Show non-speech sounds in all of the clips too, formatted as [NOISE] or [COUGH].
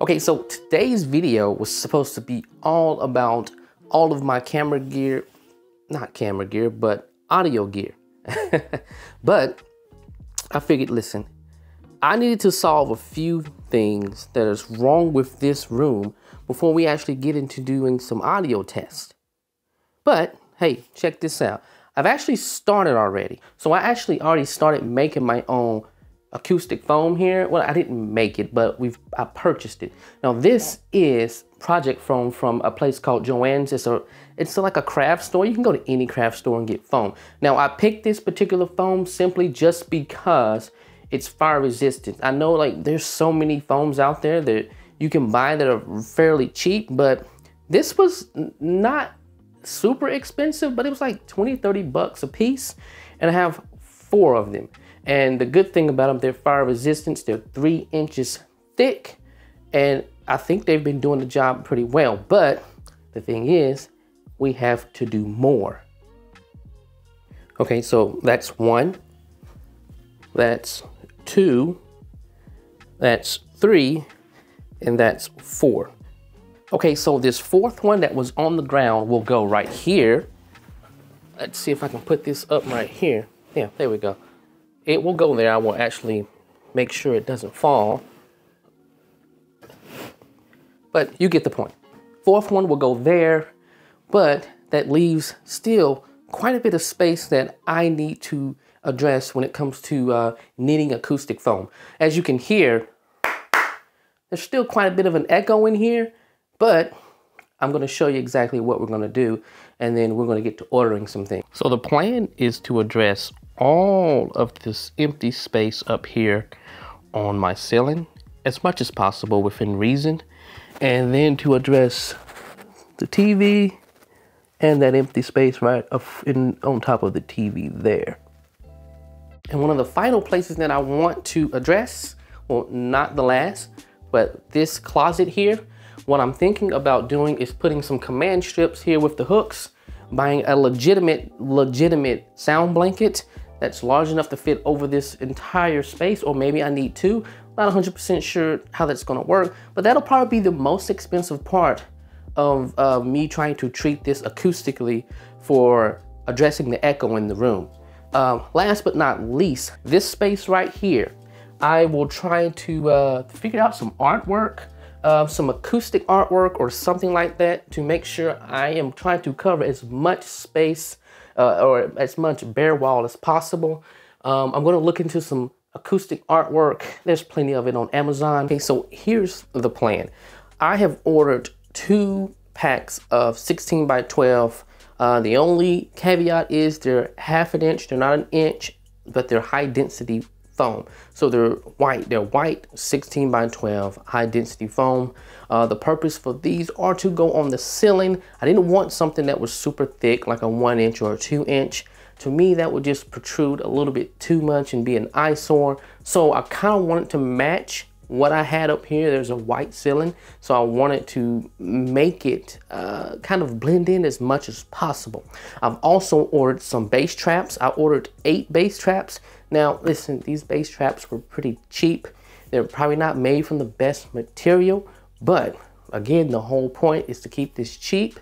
Okay, so today's video was supposed to be all about all of my camera gear, not camera gear, but audio gear. [LAUGHS] but I figured, listen, I needed to solve a few things that is wrong with this room before we actually get into doing some audio tests. But hey, check this out. I've actually started already. So I actually already started making my own acoustic foam here. Well, I didn't make it, but we've I purchased it. Now this is project foam from a place called Joann's. It's a it's like a craft store. You can go to any craft store and get foam. Now I picked this particular foam simply just because it's fire resistant. I know like there's so many foams out there that you can buy that are fairly cheap, but this was not super expensive, but it was like 20, 30 bucks a piece. And I have four of them. And the good thing about them, they're fire resistant. They're three inches thick. And I think they've been doing the job pretty well. But the thing is, we have to do more. Okay, so that's one. That's two. That's three. And that's four. Okay, so this fourth one that was on the ground will go right here. Let's see if I can put this up right here. Yeah, there we go it will go there. I will actually make sure it doesn't fall. But you get the point. Fourth one will go there, but that leaves still quite a bit of space that I need to address when it comes to uh, knitting acoustic foam. As you can hear, there's still quite a bit of an echo in here, but I'm gonna show you exactly what we're gonna do, and then we're gonna get to ordering some things. So the plan is to address all of this empty space up here on my ceiling as much as possible within reason and then to address the TV and that empty space right in, on top of the TV there. And one of the final places that I want to address, well, not the last, but this closet here, what I'm thinking about doing is putting some command strips here with the hooks, buying a legitimate, legitimate sound blanket that's large enough to fit over this entire space, or maybe I need two. Not 100% sure how that's gonna work, but that'll probably be the most expensive part of uh, me trying to treat this acoustically for addressing the echo in the room. Uh, last but not least, this space right here, I will try to uh, figure out some artwork, uh, some acoustic artwork or something like that to make sure I am trying to cover as much space uh, or as much bare wall as possible. Um, I'm gonna look into some acoustic artwork. There's plenty of it on Amazon. Okay, so here's the plan. I have ordered two packs of 16 by 12. Uh, the only caveat is they're half an inch, they're not an inch, but they're high density foam. So they're white, they're white 16 by 12 high density foam. Uh, the purpose for these are to go on the ceiling. I didn't want something that was super thick like a one inch or a two inch. To me, that would just protrude a little bit too much and be an eyesore. So I kind of wanted to match what I had up here. There's a white ceiling, so I wanted to make it uh, kind of blend in as much as possible. I've also ordered some bass traps. I ordered eight bass traps. Now, listen, these bass traps were pretty cheap. They're probably not made from the best material, but again, the whole point is to keep this cheap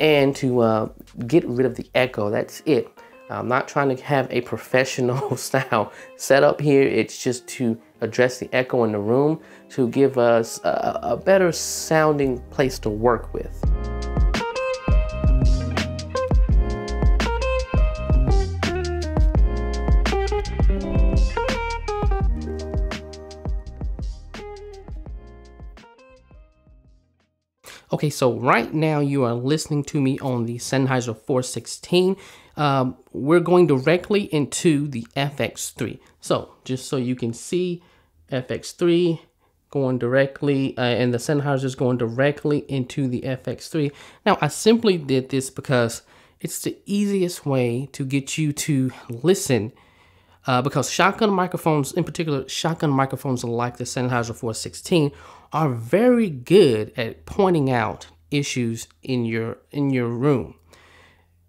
and to uh, get rid of the echo. That's it. I'm not trying to have a professional [LAUGHS] style setup here. It's just to address the echo in the room to give us a, a better sounding place to work with. Okay, so right now you are listening to me on the Sennheiser 416. Um, we're going directly into the FX3. So just so you can see FX3 going directly, uh, and the Sennheiser is going directly into the FX3. Now, I simply did this because it's the easiest way to get you to listen uh, because shotgun microphones, in particular, shotgun microphones like the Sennheiser 416 are very good at pointing out issues in your in your room.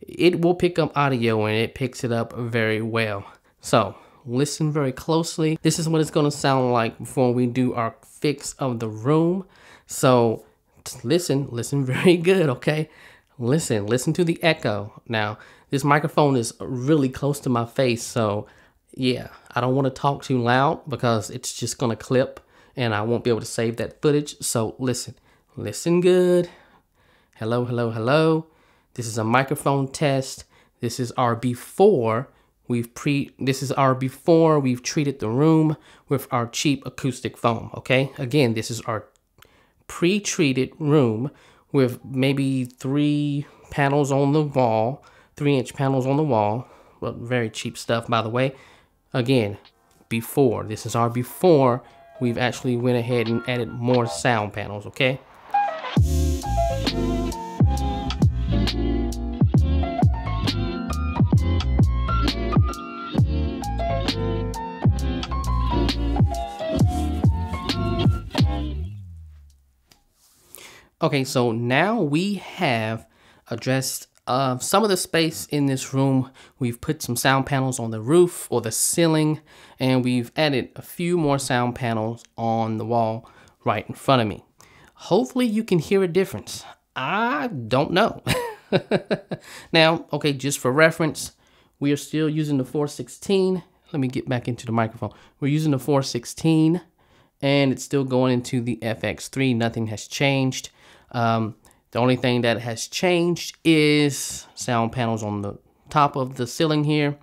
It will pick up audio and it picks it up very well. So listen very closely. This is what it's gonna sound like before we do our fix of the room. So listen, listen [LAUGHS] very good, okay? Listen, listen to the echo. Now, this microphone is really close to my face, so yeah, I don't want to talk too loud because it's just gonna clip and I won't be able to save that footage. So listen, listen good. Hello, hello, hello. This is a microphone test. This is our before we've pre this is our before we've treated the room with our cheap acoustic foam, okay? Again, this is our pre-treated room with maybe three panels on the wall, three inch panels on the wall. Well, very cheap stuff, by the way. Again, before. This is our before we've actually went ahead and added more sound panels, okay? Okay, so now we have addressed uh, some of the space in this room. We've put some sound panels on the roof or the ceiling, and we've added a few more sound panels on the wall right in front of me. Hopefully you can hear a difference. I don't know. [LAUGHS] now, okay, just for reference, we are still using the 416. Let me get back into the microphone. We're using the 416 and it's still going into the FX3. Nothing has changed. Um, the only thing that has changed is sound panels on the top of the ceiling here.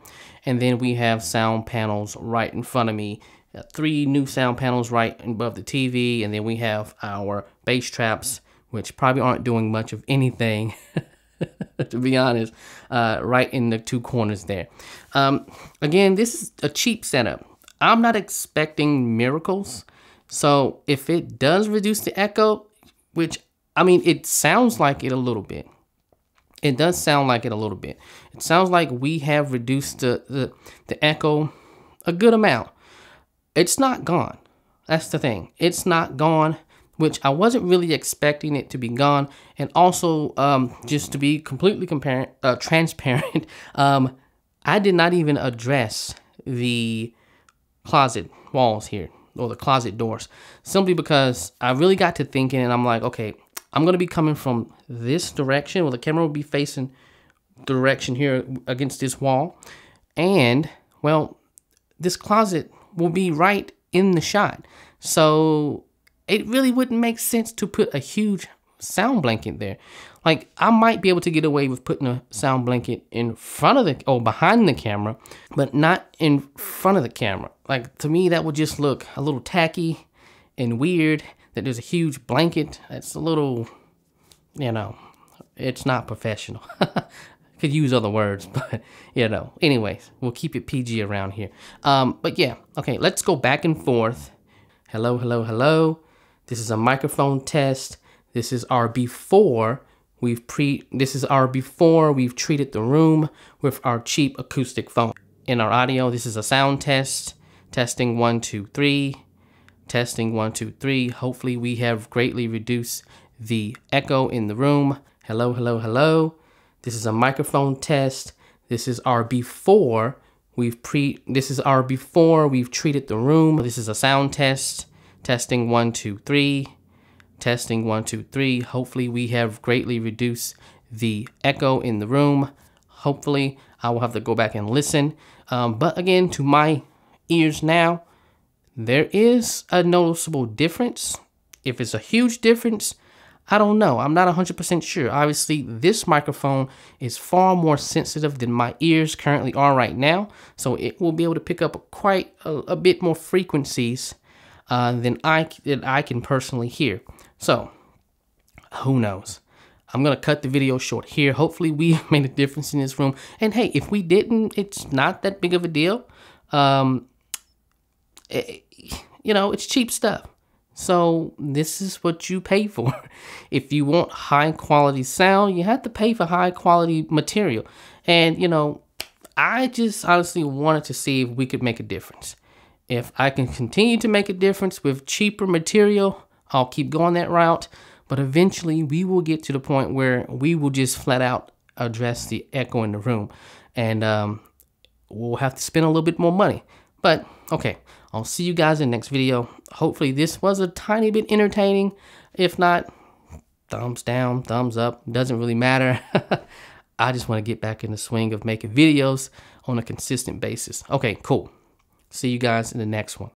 And then we have sound panels right in front of me. Uh, three new sound panels right above the TV. And then we have our bass traps, which probably aren't doing much of anything, [LAUGHS] to be honest, uh, right in the two corners there. Um, again, this is a cheap setup. I'm not expecting miracles. So if it does reduce the echo, which I mean, it sounds like it a little bit. It does sound like it a little bit. It sounds like we have reduced the, the, the echo a good amount. It's not gone. That's the thing. It's not gone, which I wasn't really expecting it to be gone. And also, um, just to be completely uh, [LAUGHS] transparent, um, I did not even address the closet walls here or the closet doors simply because I really got to thinking and I'm like, okay, I'm going to be coming from this direction, well, the camera will be facing direction here against this wall. And, well, this closet will be right in the shot. So it really wouldn't make sense to put a huge sound blanket there. Like I might be able to get away with putting a sound blanket in front of the or behind the camera, but not in front of the camera. Like to me that would just look a little tacky and weird that there's a huge blanket. It's a little, you know, it's not professional. [LAUGHS] Could use other words, [LAUGHS] but you know. Anyways, we'll keep it PG around here. Um, but yeah, okay, let's go back and forth. Hello, hello, hello. This is a microphone test. This is our before we've pre. This is our before we've treated the room with our cheap acoustic foam. In our audio, this is a sound test. Testing one, two, three. Testing one, two, three. Hopefully we have greatly reduced the echo in the room. Hello, hello, hello. This is a microphone test. This is our before we've pre, this is our before we've treated the room. This is a sound test. Testing one, two, three. Testing one, two, three. Hopefully we have greatly reduced the echo in the room. Hopefully I will have to go back and listen. Um, but again, to my ears now, there is a noticeable difference. If it's a huge difference, I don't know. I'm not 100% sure. Obviously, this microphone is far more sensitive than my ears currently are right now. So it will be able to pick up quite a, a bit more frequencies uh, than, I, than I can personally hear. So, who knows? I'm going to cut the video short here. Hopefully, we [LAUGHS] made a difference in this room. And hey, if we didn't, it's not that big of a deal. Um, it, you know, it's cheap stuff. So this is what you pay for. [LAUGHS] If you want high quality sound, you have to pay for high quality material. And you know, I just honestly wanted to see if we could make a difference. If I can continue to make a difference with cheaper material, I'll keep going that route. But eventually we will get to the point where we will just flat out address the echo in the room. And um, we'll have to spend a little bit more money. But okay, I'll see you guys in the next video. Hopefully this was a tiny bit entertaining. If not, thumbs down, thumbs up, doesn't really matter. [LAUGHS] I just want to get back in the swing of making videos on a consistent basis. Okay, cool. See you guys in the next one.